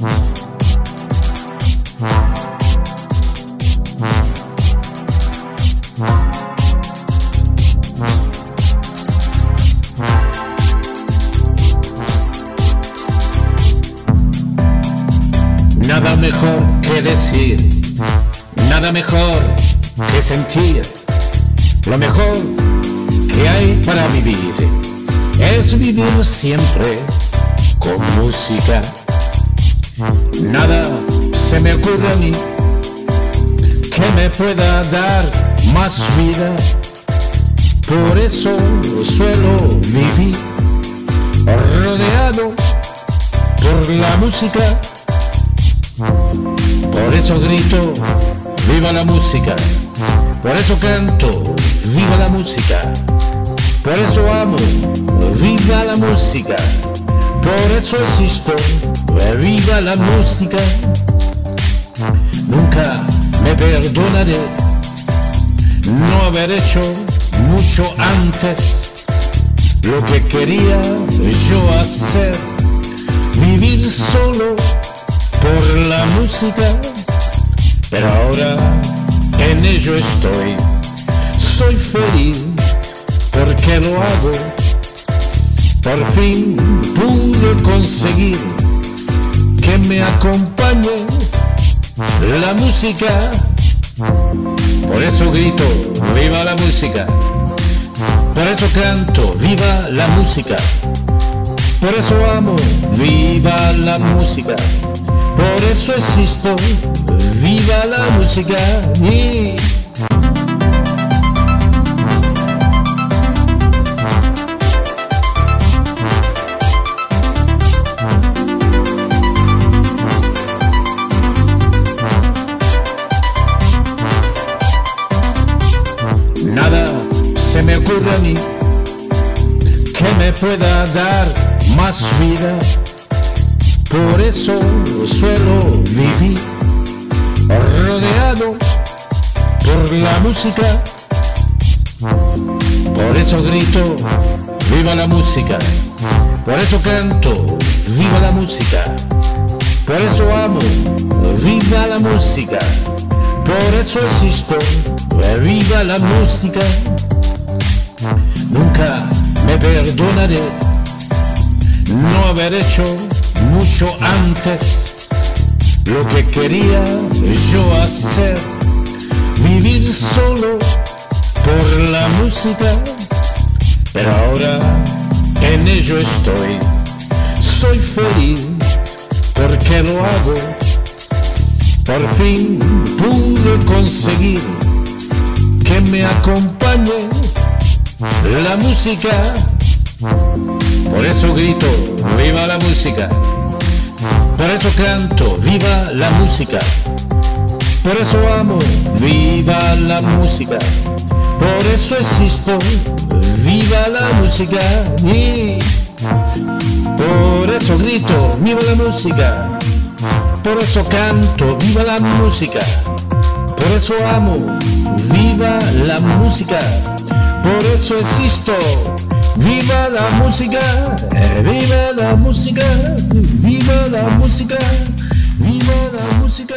Nada mejor que decir, nada mejor que sentir. Lo mejor que hay para vivir es vivir siempre con música. Nada se me ocurre a mí que me pueda dar más vida. Por eso suelo vivir rodeado por la música por eso grito, viva la música. Por eso canto, viva la música. Por eso amo, viva la música. Por eso existo, viva la música. Nunca me perdonaré no haber hecho mucho antes lo que quería yo hacer. Vivir solo por la música, pero ahora en ello estoy. Soy feliz porque lo hago. Por fin pude conseguir que me acompañe la música. Por eso grito, viva la música. Por eso canto, viva la música. Por eso amo, viva la música. Por eso existo, viva la música. Y... mí que me pueda dar más vida por eso suelo vivir rodeado por la música. Por eso grito, viva la música. Por eso canto, viva la música. Por eso amo, viva la música. Por eso existo, viva la música. Perdonaré no haber hecho mucho antes lo que quería yo hacer, vivir solo por la música, pero ahora en ello estoy, soy feliz porque lo hago, por fin pude conseguir que me acompañe la música, por eso grito, viva la música. Por eso canto, viva la música. Por eso amo, viva la música. Por eso existo, viva la música. Por eso grito, viva la música. Por eso canto, viva la música. Por eso amo, viva la música. Por eso existo, Viva la música, eh, viva la música, viva la música, viva la música.